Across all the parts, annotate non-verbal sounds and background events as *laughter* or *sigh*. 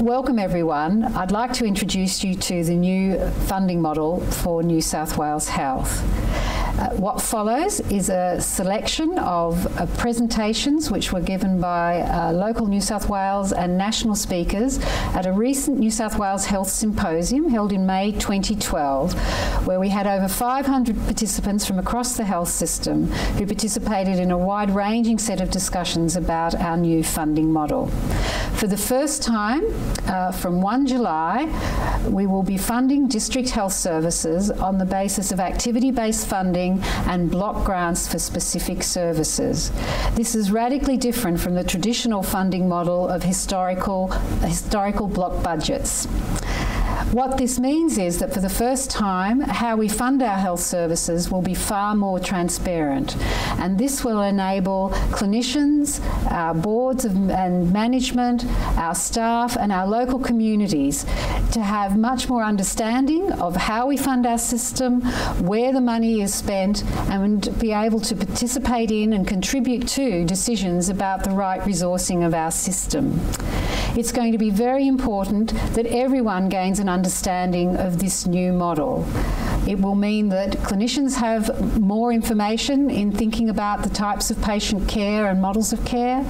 Welcome everyone. I'd like to introduce you to the new funding model for New South Wales Health. Uh, what follows is a selection of uh, presentations which were given by uh, local New South Wales and national speakers at a recent New South Wales Health Symposium held in May 2012, where we had over 500 participants from across the health system who participated in a wide ranging set of discussions about our new funding model. For the first time, uh, from 1 July, we will be funding district health services on the basis of activity based funding and block grants for specific services. This is radically different from the traditional funding model of historical, historical block budgets. What this means is that for the first time, how we fund our health services will be far more transparent. And this will enable clinicians, our boards of, and management, our staff, and our local communities to have much more understanding of how we fund our system, where the money is spent, and be able to participate in and contribute to decisions about the right resourcing of our system. It's going to be very important that everyone gains an understanding of this new model. It will mean that clinicians have more information in thinking about the types of patient care and models of care.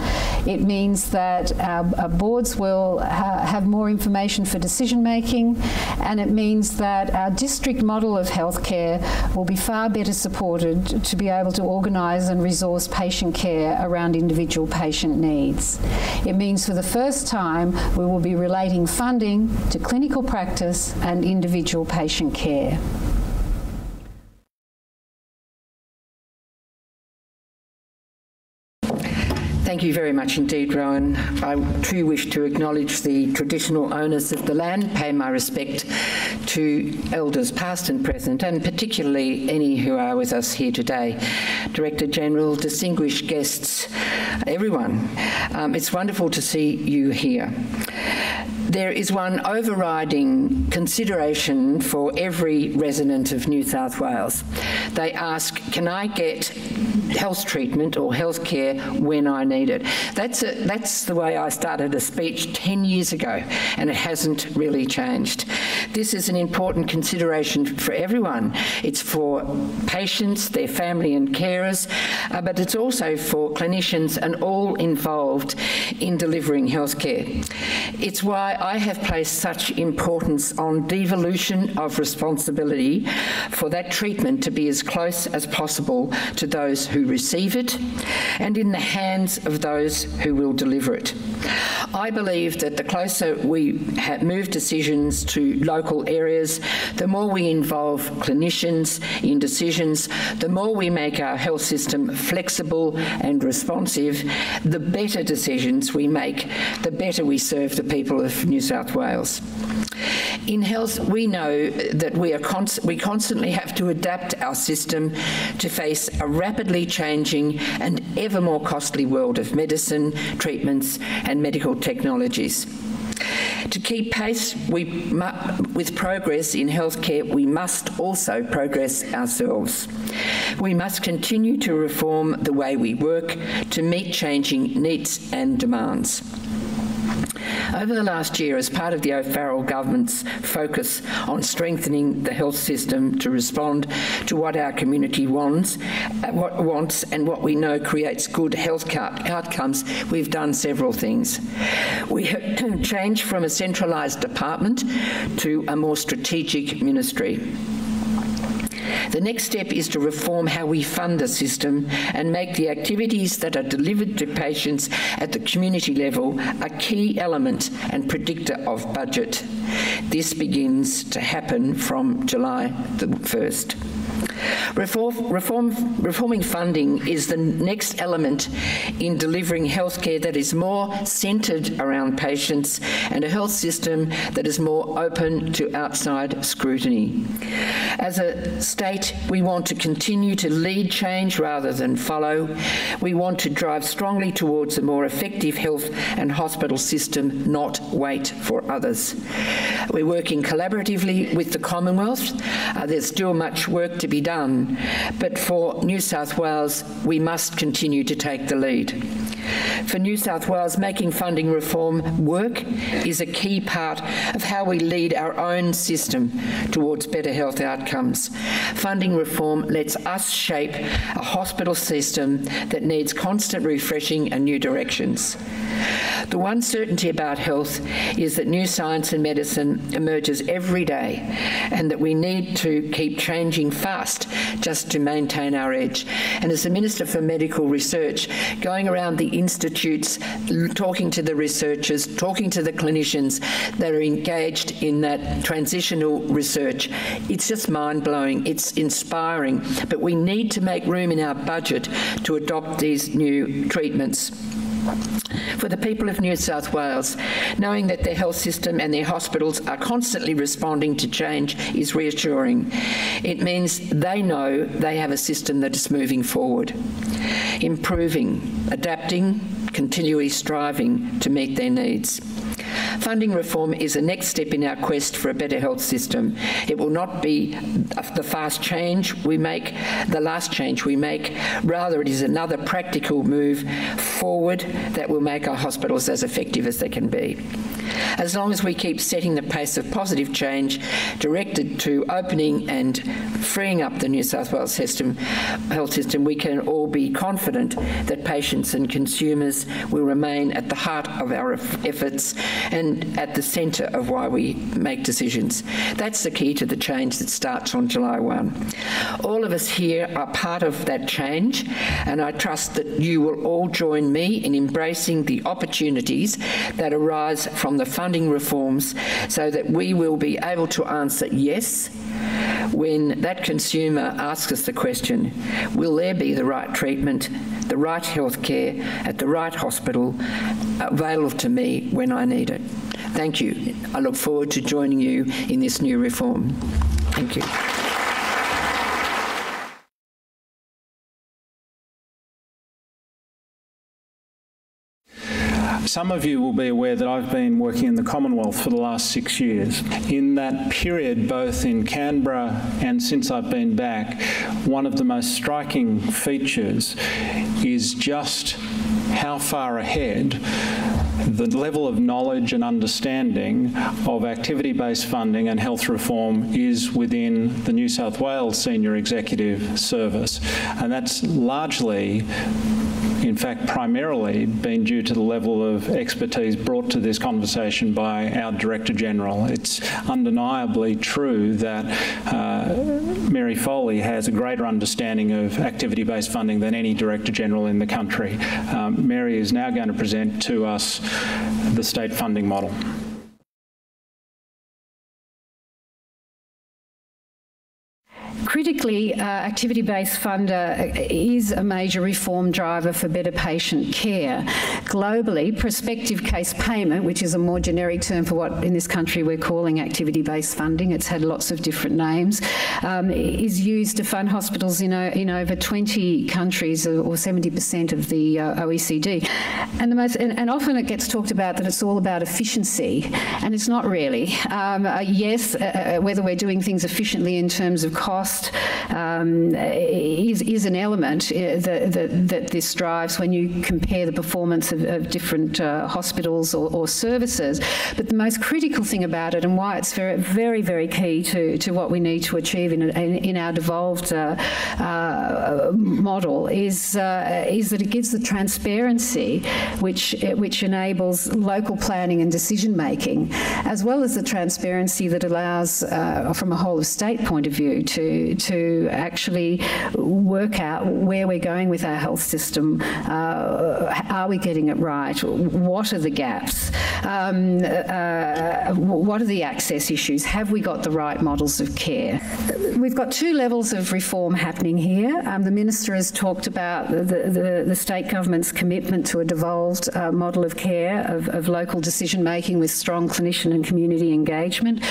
It means that our, our boards will ha have more information for decision making, and it means that our district model of healthcare will be far better supported to be able to organise and resource patient care around individual patient needs. It means for the first time we will be relating funding to clinical practice and individual patient care. Thank you very much indeed, Rowan. I too wish to acknowledge the traditional owners of the land, pay my respect to elders past and present, and particularly any who are with us here today. Director General, distinguished guests, everyone. Um, it's wonderful to see you here. There is one overriding consideration for every resident of New South Wales. They ask, can I get health treatment or health care when I need it. That's, a, that's the way I started a speech 10 years ago, and it hasn't really changed. This is an important consideration for everyone. It's for patients, their family and carers, uh, but it's also for clinicians and all involved in delivering healthcare. It's why I have placed such importance on devolution of responsibility for that treatment to be as close as possible to those who receive it and in the hands of those who will deliver it. I believe that the closer we move decisions to local areas, the more we involve clinicians in decisions, the more we make our health system flexible and responsive, the better decisions we make, the better we serve the people of New South Wales. In health, we know that we, are const we constantly have to adapt our system to face a rapidly changing and ever more costly world of medicine, treatments, and medical technologies. To keep pace with progress in healthcare, we must also progress ourselves. We must continue to reform the way we work to meet changing needs and demands. Over the last year, as part of the O'Farrell government's focus on strengthening the health system to respond to what our community wants, what wants and what we know creates good health outcomes, we've done several things. We have *clears throat* changed from a centralised department to a more strategic ministry. The next step is to reform how we fund the system and make the activities that are delivered to patients at the community level a key element and predictor of budget. This begins to happen from July the 1st. Reform, reform, reforming funding is the next element in delivering healthcare that is more centred around patients and a health system that is more open to outside scrutiny. As a state, we want to continue to lead change rather than follow. We want to drive strongly towards a more effective health and hospital system, not wait for others. We're working collaboratively with the Commonwealth. Uh, there's still much work to be done, but for New South Wales, we must continue to take the lead. For New South Wales, making funding reform work is a key part of how we lead our own system towards better health outcomes. Funding reform lets us shape a hospital system that needs constant refreshing and new directions. The one certainty about health is that new science and medicine emerges every day and that we need to keep changing fast just to maintain our edge. And as the Minister for Medical Research, going around the institutes, talking to the researchers, talking to the clinicians that are engaged in that transitional research, it's just mind blowing. It's inspiring. But we need to make room in our budget to adopt these new treatments. For the people of New South Wales, knowing that their health system and their hospitals are constantly responding to change is reassuring. It means they know they have a system that is moving forward, improving, adapting, continually striving to meet their needs. Funding reform is a next step in our quest for a better health system. It will not be the fast change we make, the last change we make. Rather, it is another practical move forward that will make our hospitals as effective as they can be. As long as we keep setting the pace of positive change directed to opening and freeing up the New South Wales system, health system, we can all be confident that patients and consumers will remain at the heart of our efforts and at the centre of why we make decisions. That's the key to the change that starts on July 1. All of us here are part of that change, and I trust that you will all join me in embracing the opportunities that arise from the funding reforms so that we will be able to answer yes when that consumer asks us the question, will there be the right treatment, the right health care at the right hospital available to me when I need it? Thank you. I look forward to joining you in this new reform. Thank you. Some of you will be aware that I've been working in the Commonwealth for the last six years. In that period, both in Canberra and since I've been back, one of the most striking features is just how far ahead the level of knowledge and understanding of activity-based funding and health reform is within the New South Wales Senior Executive Service. And that's largely in fact, primarily been due to the level of expertise brought to this conversation by our Director General. It's undeniably true that uh, Mary Foley has a greater understanding of activity-based funding than any Director General in the country. Um, Mary is now going to present to us the state funding model. Critically, uh, activity-based funder is a major reform driver for better patient care. Globally, prospective case payment, which is a more generic term for what in this country we're calling activity-based funding, it's had lots of different names, um, is used to fund hospitals in, in over 20 countries or 70% of the uh, OECD. And, the most, and, and, often it gets talked about that it's all about efficiency, and it's not really. Um, uh, yes, uh, uh, whether we're doing things efficiently in terms of cost, cost um, is, is an element uh, that, that, that, this drives when you compare the performance of, of different uh, hospitals or, or, services. But the most critical thing about it and why it's very, very, very key to, to what we need to achieve in, in, in our devolved uh, uh, model is, uh, is that it gives the transparency which, which enables local planning and decision making, as well as the transparency that allows, uh, from a whole of state point of view, to, to actually work out where we're going with our health system. Uh, are we getting it right? What are the gaps? Um, uh, what are the access issues? Have we got the right models of care? We've got two levels of reform happening here. Um, the Minister has talked about the, the, the, state government's commitment to a devolved uh, model of care, of, of local decision making with strong clinician and community engagement.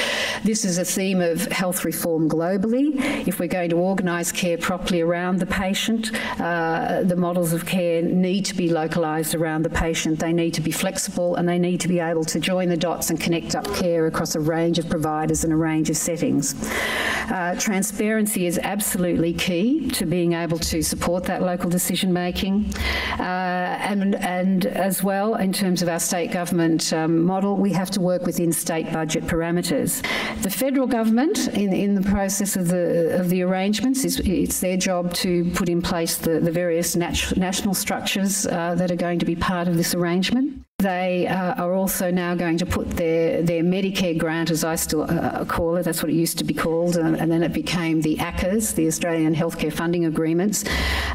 This is a theme of health reform globally. If we're going to organise care properly around the patient, uh, the models of care need to be localised around the patient. They need to be flexible and they need to be able to join the dots and connect up care across a range of providers and a range of settings. Uh, transparency is absolutely key to being able to support that local decision making. Uh, and, and as well, in terms of our state government um, model, we have to work within state budget parameters. The federal government, in, in the process of the, of the arrangements, is, it's their job to put in place the, the various nat national structures uh, that are going to be part of this arrangement. They uh, are also now going to put their, their Medicare grant, as I still uh, call it, that's what it used to be called, and, and then it became the AHCAs, the Australian Healthcare Funding Agreements.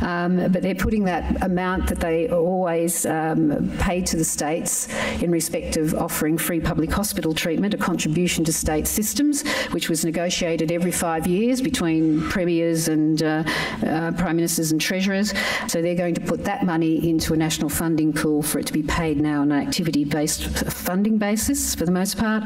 Um, but they're putting that amount that they always um, paid to the states in respect of offering free public hospital treatment, a contribution to state systems, which was negotiated every five years between premiers and uh, uh prime ministers and treasurers. So they're going to put that money into a national funding pool for it to be paid now activity-based funding basis for the most part,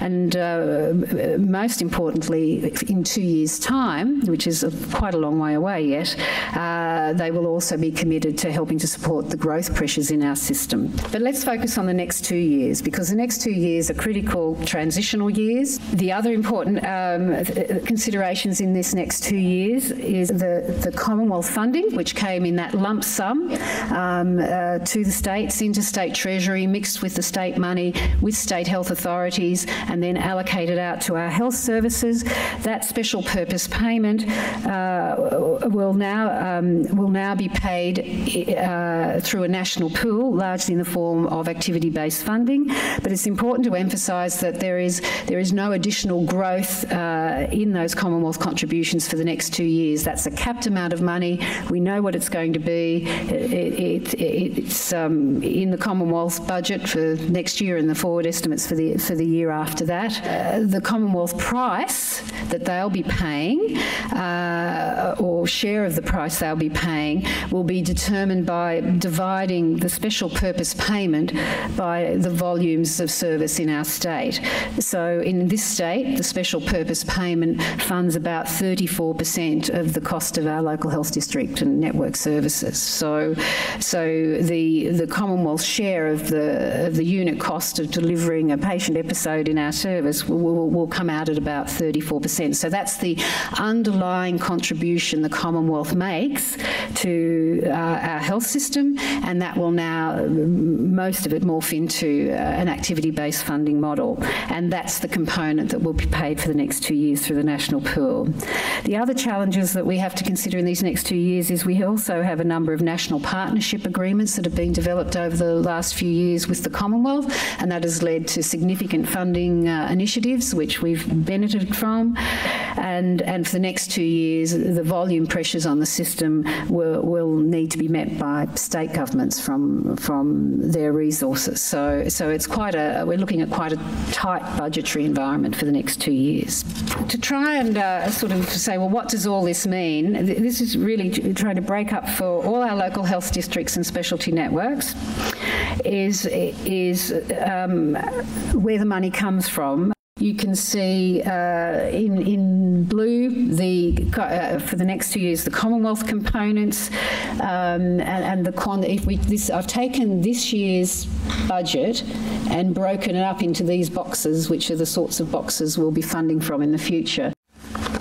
and uh, most importantly, in two years' time, which is quite a long way away yet, uh, they will also be committed to helping to support the growth pressures in our system. But let's focus on the next two years because the next two years are critical transitional years. The other important um, considerations in this next two years is the, the Commonwealth funding, which came in that lump sum um, uh, to the states, into state treasury Mixed with the state money with state health authorities and then allocated out to our health services. That special purpose payment uh, will now um, will now be paid uh, through a national pool, largely in the form of activity-based funding. But it's important to emphasise that there is there is no additional growth uh, in those Commonwealth contributions for the next two years. That's a capped amount of money. We know what it's going to be. It, it, it, it's um, in the Commonwealth budget for next year and the forward estimates for the for the year after that. Uh, the Commonwealth price that they'll be paying, uh, or share of the price they'll be paying, will be determined by dividing the special purpose payment by the volumes of service in our state. So in this state, the special purpose payment funds about 34% of the cost of our local health district and network services. So, so the the Commonwealth share of the, of the unit cost of delivering a patient episode in our service will, will, will come out at about 34%. So that's the underlying contribution the Commonwealth makes to uh, our health system, and that will now, most of it, morph into uh, an activity-based funding model. And that's the component that will be paid for the next two years through the national pool. The other challenges that we have to consider in these next two years is we also have a number of national partnership agreements that have been developed over the last few years years with the Commonwealth, and that has led to significant funding uh, initiatives which we've benefited from. And, and for the next two years, the volume pressures on the system will, will need to be met by state governments from, from their resources. So, so it's quite a, we're looking at quite a tight budgetary environment for the next two years. To try and uh, sort of say, well, what does all this mean? This is really trying to break up for all our local health districts and specialty networks is, is um, where the money comes from. You can see uh, in, in blue the uh, for the next two years the Commonwealth components um, and, and, the. If we this, I've taken this year's budget and broken it up into these boxes, which are the sorts of boxes we'll be funding from in the future.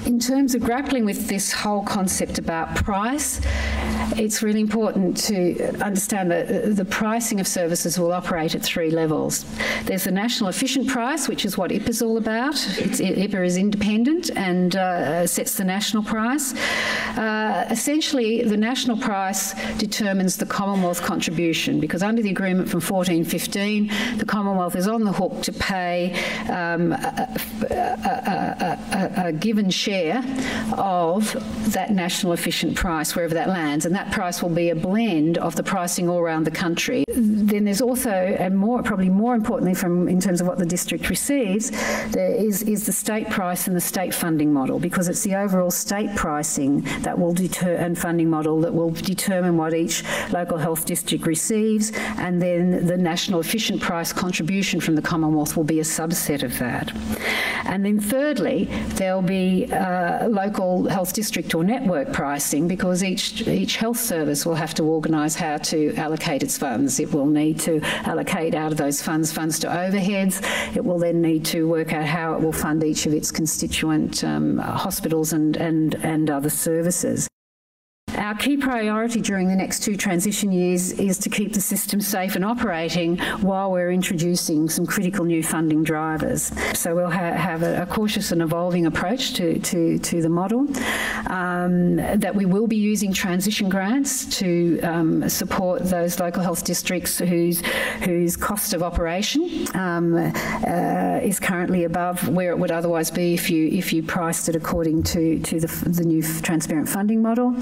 In terms of grappling with this whole concept about price, it's really important to understand that the pricing of services will operate at three levels. There's the national efficient price, which is what IHPA is all about. It's, IHPA is independent and uh, sets the national price. Uh, essentially, the national price determines the Commonwealth contribution because under the agreement from 1415, the Commonwealth is on the hook to pay um, a, a, a, a given share of that national efficient price wherever that lands, and that price will be a blend of the pricing all around the country. Then there's also, and more probably more importantly from in terms of what the district receives, there is, is the state price and the state funding model because it's the overall state pricing that will deter and funding model that will determine what each local health district receives and then the national efficient price contribution from the Commonwealth will be a subset of that. And then thirdly, there'll be uh, local health district or network pricing because each each health service will have to organise how to allocate its funds. It will need to allocate out of those funds funds to overheads. It will then need to work out how it will fund each of its constituent um, hospitals and, and, and other services. Our key priority during the next two transition years is to keep the system safe and operating while we're introducing some critical new funding drivers. So we'll ha have a, a, cautious and evolving approach to, to, to the model, um, that we will be using transition grants to um, support those local health districts whose, whose cost of operation um, uh, is currently above where it would otherwise be if you, if you priced it according to, to the, the new transparent funding model.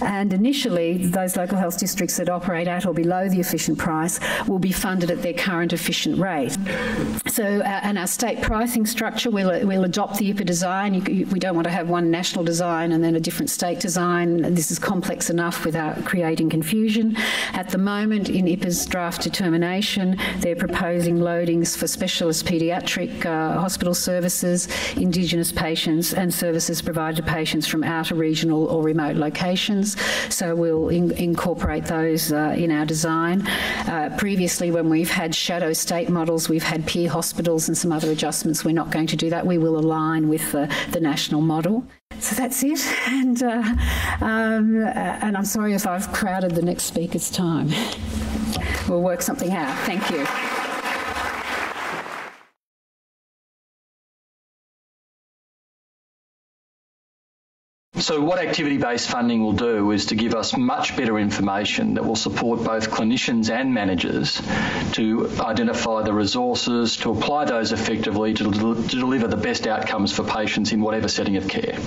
And initially, those local health districts that operate at or below the efficient price will be funded at their current efficient rate. So, uh, and our state pricing structure, we'll, we'll adopt the IHPA design. You, you, we don't want to have one national design and then a different state design. This is complex enough without creating confusion. At the moment, in IHPA's draft determination, they're proposing loadings for specialist paediatric uh, hospital services, Indigenous patients, and services provided to patients from outer regional or remote locations. So we'll in incorporate those uh, in our design. Uh, previously, when we've had shadow state models, we've had peer hospitals and some other adjustments. We're not going to do that. We will align with the, the national model. So that's it. *laughs* And, uh, um, and I'm sorry if I've crowded the next speaker's time. We'll work something out. Thank you. So, what activity based funding will do is to give us much better information that will support both clinicians and managers to identify the resources, to apply those effectively to, to deliver the best outcomes for patients in whatever setting of care.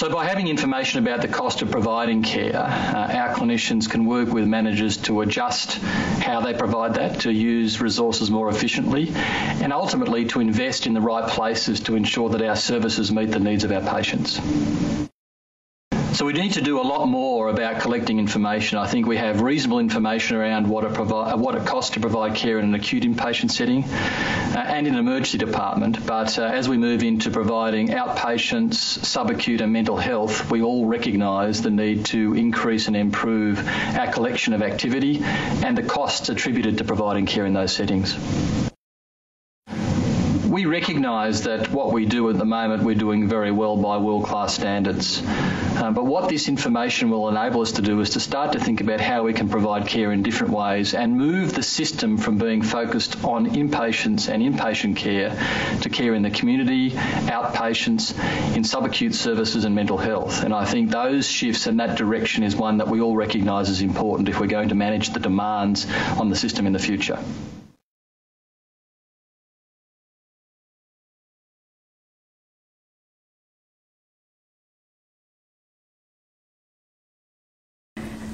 So by having information about the cost of providing care, uh, our clinicians can work with managers to adjust how they provide that, to use resources more efficiently, and ultimately to invest in the right places to ensure that our services meet the needs of our patients. So we need to do a lot more about collecting information. I think we have reasonable information around what it, provi- what it costs to provide care in an acute inpatient setting uh, and in an emergency department. But uh, as we move into providing outpatients, subacute and mental health, we all recognise the need to increase and improve our collection of activity and the costs attributed to providing care in those settings we recognise that what we do at the moment we're doing very well by world-class standards. Um, but what this information will enable us to do is to start to think about how we can provide care in different ways and move the system from being focused on inpatients and inpatient care to care in the community, outpatients, in subacute services and mental health. And I think those shifts and that direction is one that we all recognise as important if we're going to manage the demands on the system in the future.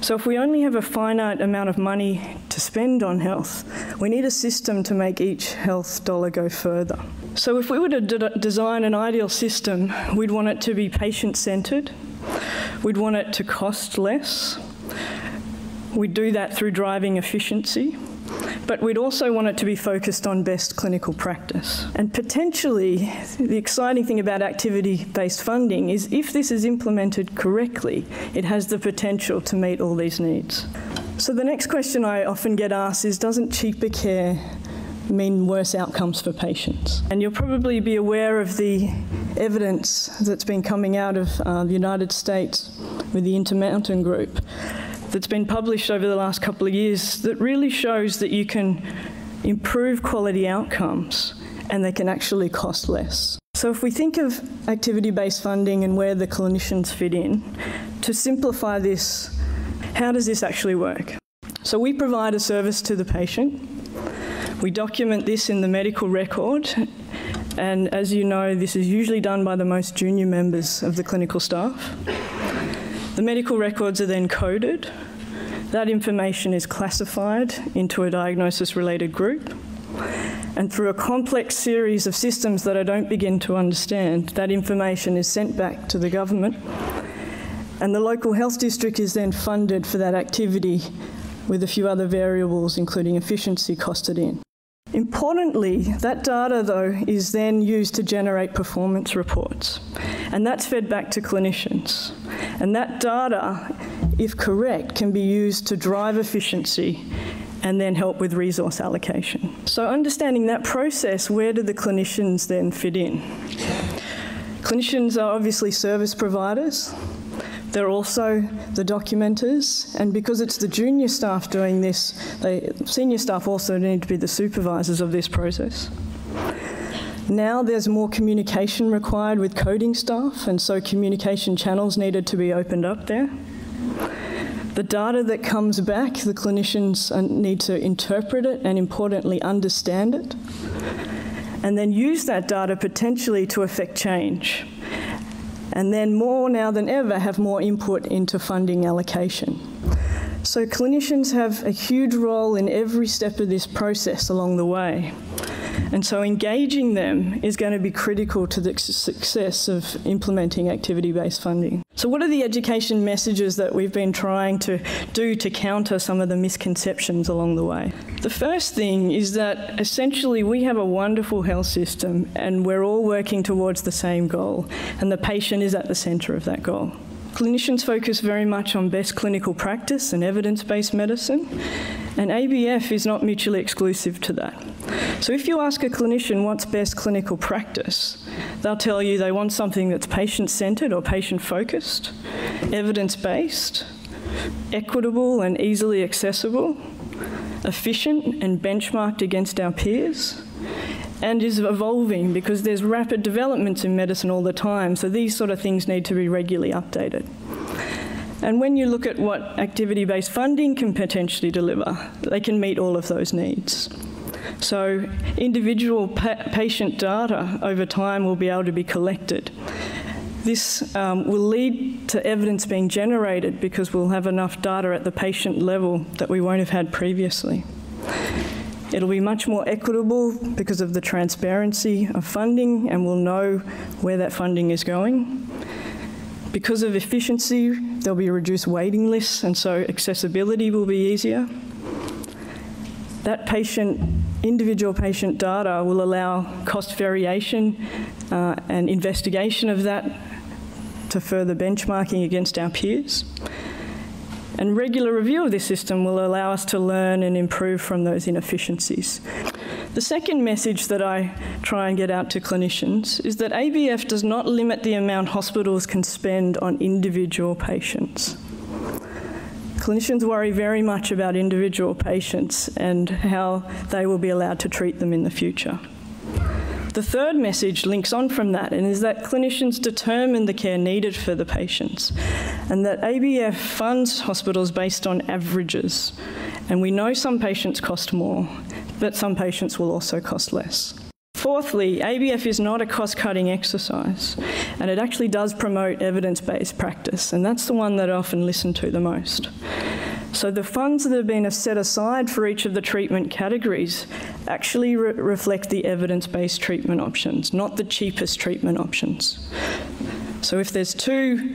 So, if we only have a finite amount of money to spend on health, we need a system to make each health dollar go further. So, if we were to design an ideal system, we'd want it to be patient centred, we'd want it to cost less, we'd do that through driving efficiency but we'd also want it to be focused on best clinical practice. And potentially, the exciting thing about activity based funding is if this is implemented correctly, it has the potential to meet all these needs. So, the next question I often get asked is Doesn't cheaper care mean worse outcomes for patients? And you'll probably be aware of the evidence that's been coming out of uh, the United States with the Intermountain Group that's been published over the last couple of years that really shows that you can improve quality outcomes and they can actually cost less. So, if we think of activity based funding and where the clinicians fit in, to simplify this, how does this actually work? So, we provide a service to the patient, we document this in the medical record, and as you know, this is usually done by the most junior members of the clinical staff. The medical records are then coded. That information is classified into a diagnosis related group. And through a complex series of systems that I don't begin to understand, that information is sent back to the government. And the local health district is then funded for that activity with a few other variables, including efficiency, costed in. Importantly, that data, though, is then used to generate performance reports, and that's fed back to clinicians. And that data, if correct, can be used to drive efficiency and then help with resource allocation. So, understanding that process, where do the clinicians then fit in? Clinicians are obviously service providers. They're also the documenters, and because it's the junior staff doing this, they, senior staff also need to be the supervisors of this process. Now there's more communication required with coding staff, and so communication channels needed to be opened up there. The data that comes back, the clinicians uh, need to interpret it and importantly understand it, and then use that data potentially to affect change and then more now than ever have more input into funding allocation. So clinicians have a huge role in every step of this process along the way. And so engaging them is going to be critical to the success of implementing activity based funding. So, what are the education messages that we've been trying to do to counter some of the misconceptions along the way? The first thing is that essentially we have a wonderful health system and we're all working towards the same goal, and the patient is at the centre of that goal. Clinicians focus very much on best clinical practice and evidence based medicine, and ABF is not mutually exclusive to that. So, if you ask a clinician what's best clinical practice, they'll tell you they want something that's patient centred or patient focused, evidence based, equitable and easily accessible, efficient and benchmarked against our peers, and is evolving because there's rapid developments in medicine all the time. So these sort of things need to be regularly updated. And when you look at what activity based funding can potentially deliver, they can meet all of those needs. So, individual pa- patient data over time will be able to be collected. This um, will lead to evidence being generated because we'll have enough data at the patient level that we won't have had previously. It'll be much more equitable because of the transparency of funding, and we'll know where that funding is going. Because of efficiency, there'll be reduced waiting lists, and so accessibility will be easier. That patient, individual patient data will allow cost variation uh, and investigation of that to further benchmarking against our peers. And regular review of this system will allow us to learn and improve from those inefficiencies. The second message that I try and get out to clinicians is that ABF does not limit the amount hospitals can spend on individual patients. Clinicians worry very much about individual patients and how they will be allowed to treat them in the future. The third message links on from that and is that clinicians determine the care needed for the patients and that ABF funds hospitals based on averages. And we know some patients cost more, but some patients will also cost less. Fourthly, ABF is not a cost cutting exercise, and it actually does promote evidence based practice, and that's the one that I often listen to the most. So the funds that have been set aside for each of the treatment categories actually re reflect the evidence-based treatment options, not the cheapest treatment options. So if there's two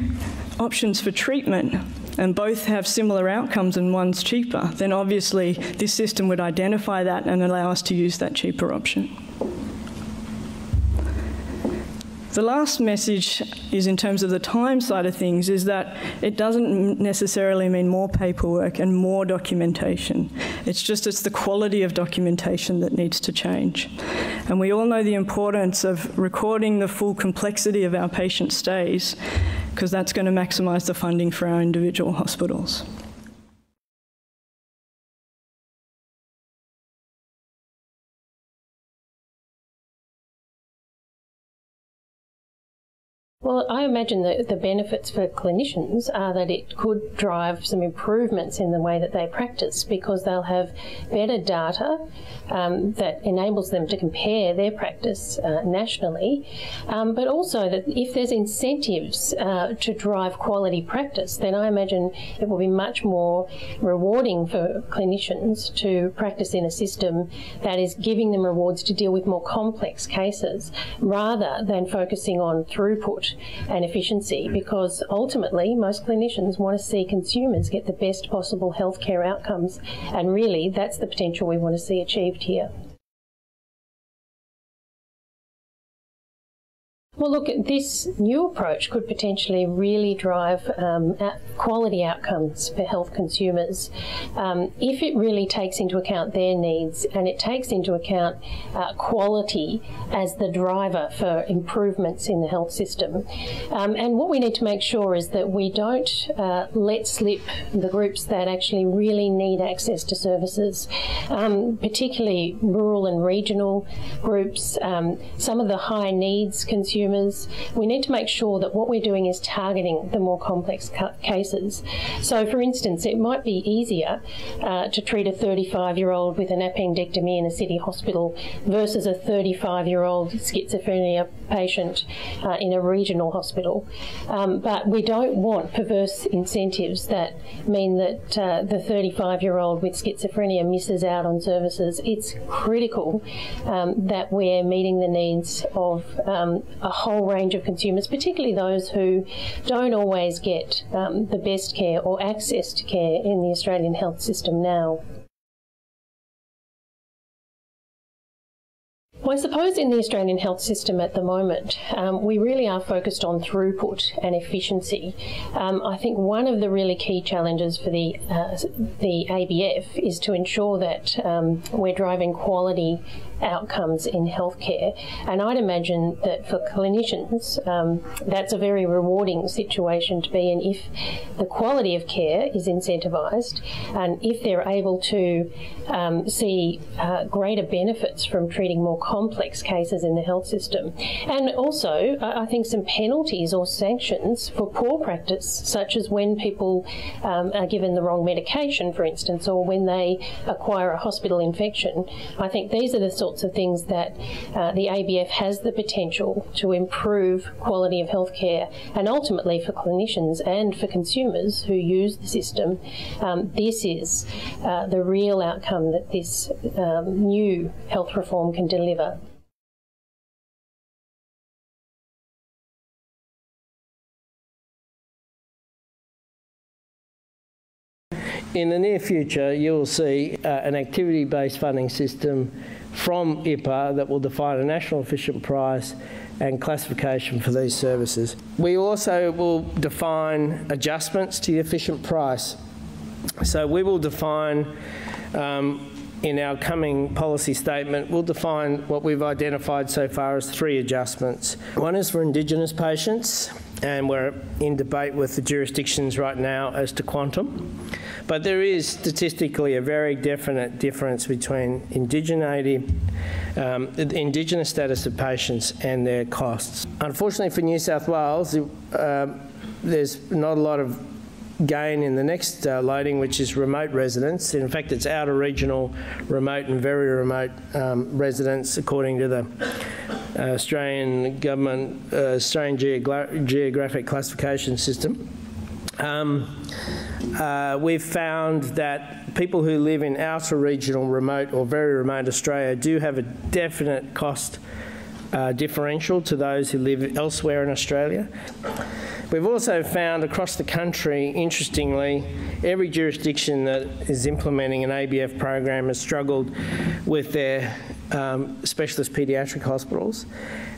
options for treatment and both have similar outcomes and one's cheaper, then obviously this system would identify that and allow us to use that cheaper option. The last message is in terms of the time side of things is that it doesn't necessarily mean more paperwork and more documentation. It's just it's the quality of documentation that needs to change. And we all know the importance of recording the full complexity of our patient stays because that's going to maximise the funding for our individual hospitals. Well, I imagine that the benefits for clinicians are that it could drive some improvements in the way that they practice because they'll have better data um, that enables them to compare their practice uh, nationally, um, but also that if there's incentives uh, to drive quality practice, then I imagine it will be much more rewarding for clinicians to practice in a system that is giving them rewards to deal with more complex cases rather than focusing on throughput and efficiency because ultimately most clinicians want to see consumers get the best possible healthcare outcomes and really that's the potential we want to see achieved here. Well, look, this new approach could potentially really drive um, quality outcomes for health consumers. Um, if it really takes into account their needs and it takes into account uh, quality as the driver for improvements in the health system. Um, and what we need to make sure is that we don't uh, let slip the groups that actually really need access to services, um, particularly rural and regional groups, um, some of the high needs consumers consumers. We need to make sure that what we're doing is targeting the more complex cases. So, for instance, it might be easier uh, to treat a 35 year old with an appendectomy in a city hospital versus a 35 year old schizophrenia patient uh, in a regional hospital. Um, but we don't want perverse incentives that mean that uh, the 35 year old with schizophrenia misses out on services. It's critical um, that we're meeting the needs of um, a whole range of consumers, particularly those who don't always get um, the best care or access to care in the Australian health system now. Well, I suppose in the Australian health system at the moment, um, we really are focused on throughput and efficiency. Um, I think one of the really key challenges for the uh, the ABF is to ensure that um, we're driving quality outcomes in healthcare. And I'd imagine that for clinicians, um, that's a very rewarding situation to be in if the quality of care is incentivised and if they're able to um, see uh, greater benefits from treating more complex cases in the health system. And also, I think some penalties or sanctions for poor practice, such as when people um, are given the wrong medication, for instance, or when they acquire a hospital infection. I think these are the sorts sorts of things that uh, the ABF has the potential to improve quality of healthcare and ultimately for clinicians and for consumers who use the system. Um, this is uh, the real outcome that this um, new health reform can deliver. In the near future, you will see uh, an activity based funding system from IHPA that will define a national efficient price and classification for these services. We also will define adjustments to the efficient price. So we will define um, in our coming policy statement, we'll define what we've identified so far as three adjustments. One is for Indigenous patients, and we're in debate with the jurisdictions right now as to quantum. But there is statistically a very definite difference between indigeneity, um, the Indigenous status of patients and their costs. Unfortunately for New South Wales, uh, there's not a lot of gain in the next uh, loading, which is remote residents. In fact, it's outer regional, remote and very remote um, residents, according to the uh, Australian government, uh, Australian Geogra Geographic Classification System. Um, uh, we've found that people who live in outer regional, remote or very remote Australia do have a definite cost uh, differential to those who live elsewhere in Australia. We've also found across the country, interestingly, every jurisdiction that is implementing an ABF program has struggled with their um, specialist paediatric hospitals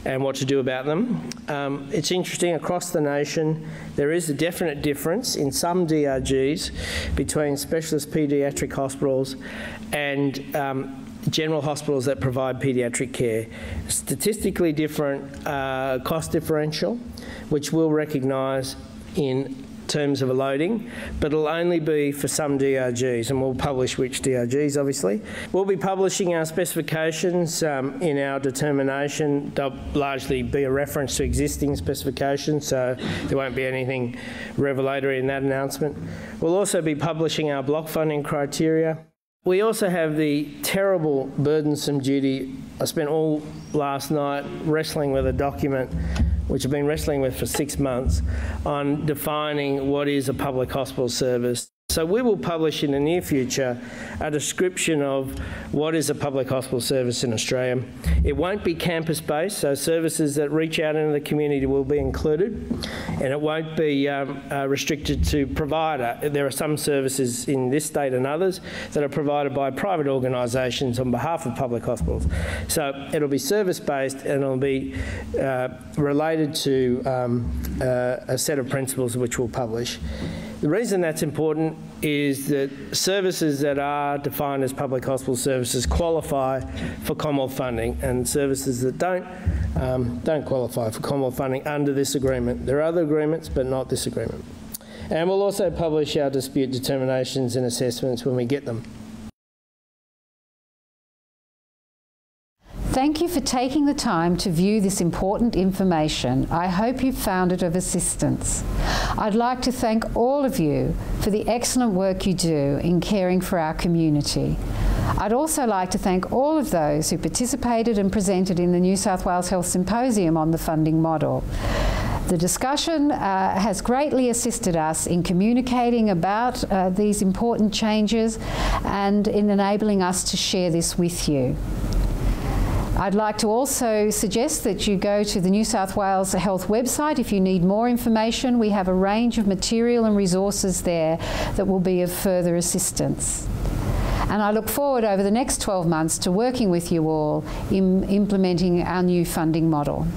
and what to do about them. Um, it's interesting, across the nation, there is a definite difference in some DRGs between specialist paediatric hospitals and um, general hospitals that provide paediatric care. Statistically different uh, cost differential, which we'll recognise in terms of a loading, but it'll only be for some DRGs, and we'll publish which DRGs, obviously. We'll be publishing our specifications um, in our determination. They'll largely be a reference to existing specifications, so there won't be anything revelatory in that announcement. We'll also be publishing our block funding criteria. We also have the terrible, burdensome duty. I spent all last night wrestling with a document which I've been wrestling with for six months on defining what is a public hospital service. So we will publish in the near future a description of what is a public hospital service in Australia. It won't be campus based, so services that reach out into the community will be included, and it won't be um, uh, restricted to provider. There are some services in this state and others that are provided by private organisations on behalf of public hospitals. So it'll be service based and it'll be uh, related to um, uh, a set of principles which we'll publish. The reason that's important is that services that are defined as public hospital services qualify for Commonwealth funding, and services that don't um, don't qualify for Commonwealth funding under this agreement. There are other agreements, but not this agreement. And we'll also publish our dispute determinations and assessments when we get them. Thank you for taking the time to view this important information. I hope you found it of assistance. I'd like to thank all of you for the excellent work you do in caring for our community. I'd also like to thank all of those who participated and presented in the New South Wales Health Symposium on the funding model. The discussion uh, has greatly assisted us in communicating about uh, these important changes and in enabling us to share this with you. I'd like to also suggest that you go to the New South Wales Health website if you need more information. We have a range of material and resources there that will be of further assistance. And I look forward over the next 12 months to working with you all in implementing our new funding model.